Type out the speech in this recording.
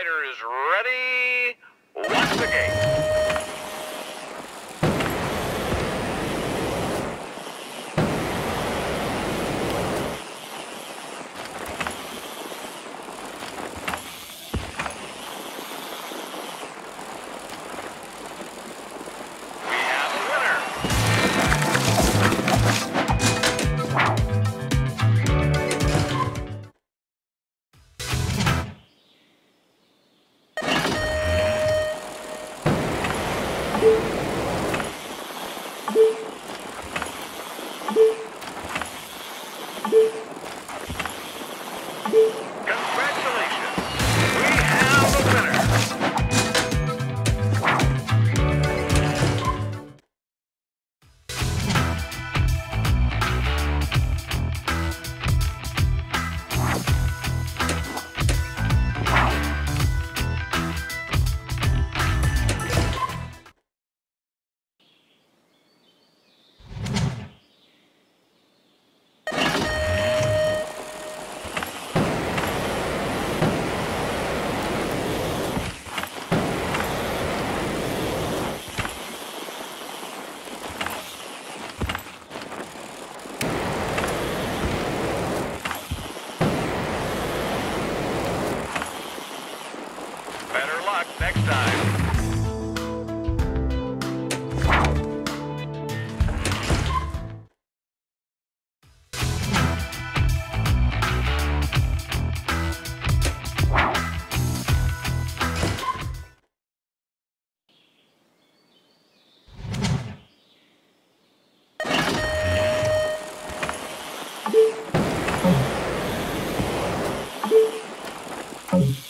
Rider is ready. Once again. Bye.